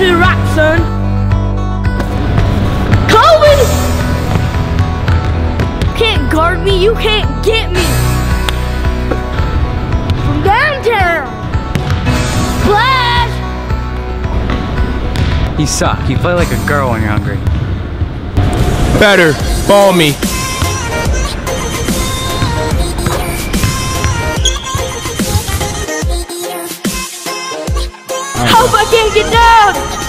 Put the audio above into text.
to the rack, son. Colin! Can't guard me, you can't get me. From downtown. Splash! You suck. You play like a girl when you're hungry. Better. Ball me. kau bagi kita.